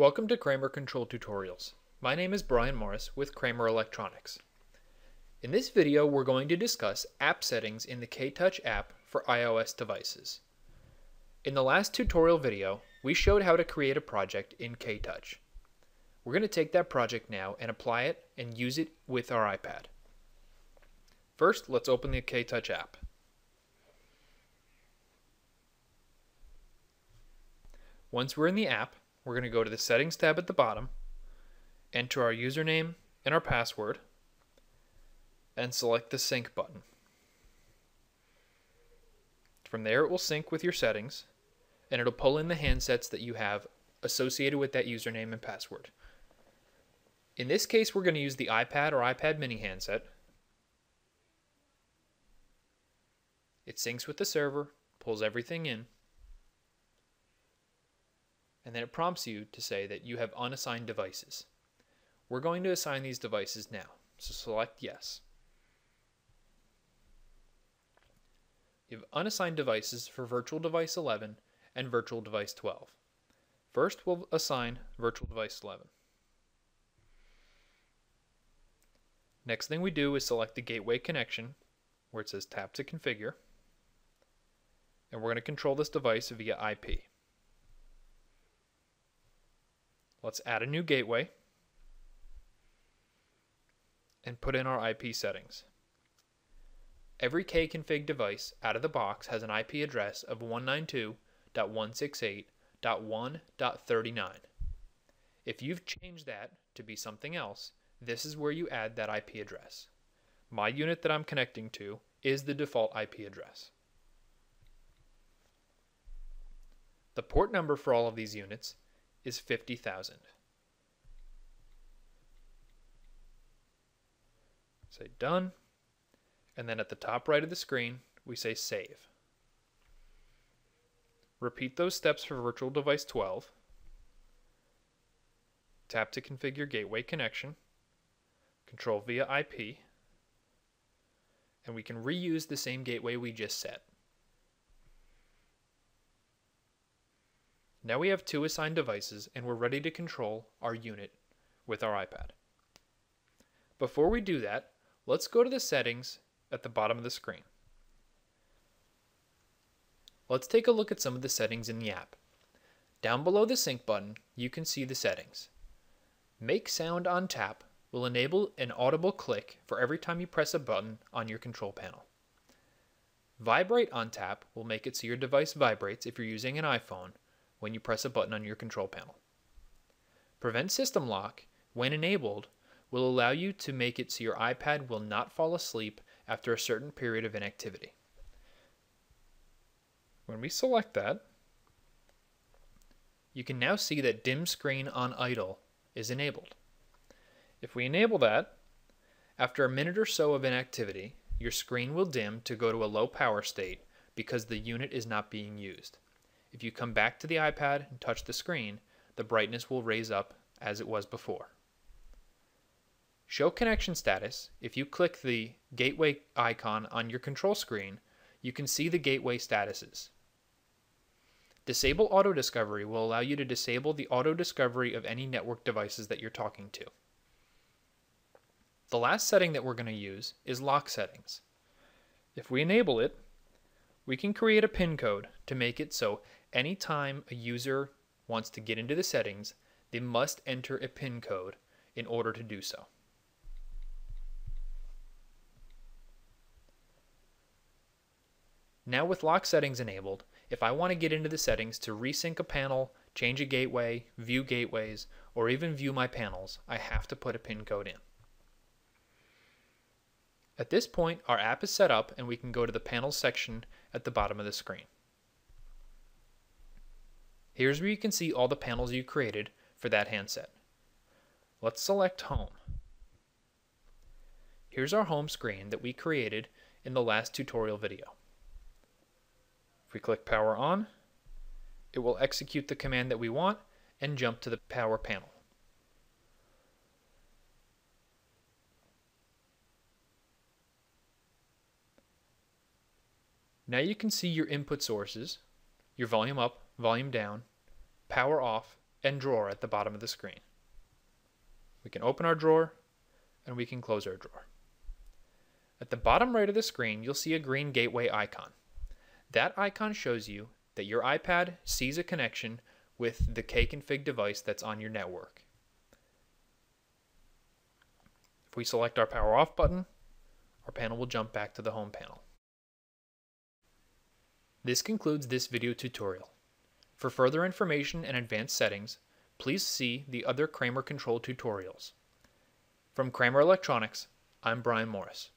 Welcome to Kramer Control Tutorials. My name is Brian Morris with Kramer Electronics. In this video we're going to discuss app settings in the K-Touch app for iOS devices. In the last tutorial video we showed how to create a project in K-Touch. We're going to take that project now and apply it and use it with our iPad. First let's open the K-Touch app. Once we're in the app, we're going to go to the Settings tab at the bottom, enter our username and our password, and select the Sync button. From there, it will sync with your settings, and it'll pull in the handsets that you have associated with that username and password. In this case, we're going to use the iPad or iPad mini handset. It syncs with the server, pulls everything in, and then it prompts you to say that you have unassigned devices. We're going to assign these devices now, so select yes. You have unassigned devices for Virtual Device 11 and Virtual Device 12. First, we'll assign Virtual Device 11. Next thing we do is select the gateway connection, where it says tap to configure, and we're going to control this device via IP. Let's add a new gateway and put in our IP settings. Every Kconfig device out of the box has an IP address of 192.168.1.39. If you've changed that to be something else, this is where you add that IP address. My unit that I'm connecting to is the default IP address. The port number for all of these units is 50,000. Say done. And then at the top right of the screen, we say save. Repeat those steps for Virtual Device 12. Tap to configure gateway connection. Control via IP. And we can reuse the same gateway we just set. Now we have two assigned devices and we're ready to control our unit with our iPad. Before we do that, let's go to the settings at the bottom of the screen. Let's take a look at some of the settings in the app. Down below the sync button, you can see the settings. Make sound on tap will enable an audible click for every time you press a button on your control panel. Vibrate on tap will make it so your device vibrates if you're using an iPhone when you press a button on your control panel. Prevent System Lock, when enabled, will allow you to make it so your iPad will not fall asleep after a certain period of inactivity. When we select that, you can now see that dim screen on idle is enabled. If we enable that, after a minute or so of inactivity, your screen will dim to go to a low power state because the unit is not being used. If you come back to the iPad and touch the screen, the brightness will raise up as it was before. Show connection status. If you click the gateway icon on your control screen, you can see the gateway statuses. Disable auto discovery will allow you to disable the auto discovery of any network devices that you're talking to. The last setting that we're going to use is lock settings. If we enable it, we can create a PIN code to make it so anytime a user wants to get into the settings, they must enter a PIN code in order to do so. Now with lock settings enabled, if I want to get into the settings to resync a panel, change a gateway, view gateways, or even view my panels, I have to put a PIN code in. At this point, our app is set up and we can go to the panels section at the bottom of the screen. Here's where you can see all the panels you created for that handset. Let's select Home. Here's our home screen that we created in the last tutorial video. If we click Power On, it will execute the command that we want and jump to the power panel. Now you can see your input sources, your volume up, volume down, power off, and drawer at the bottom of the screen. We can open our drawer and we can close our drawer. At the bottom right of the screen, you'll see a green gateway icon. That icon shows you that your iPad sees a connection with the Kconfig device that's on your network. If we select our power off button, our panel will jump back to the home panel. This concludes this video tutorial. For further information and advanced settings, please see the other Kramer Control tutorials. From Kramer Electronics, I'm Brian Morris.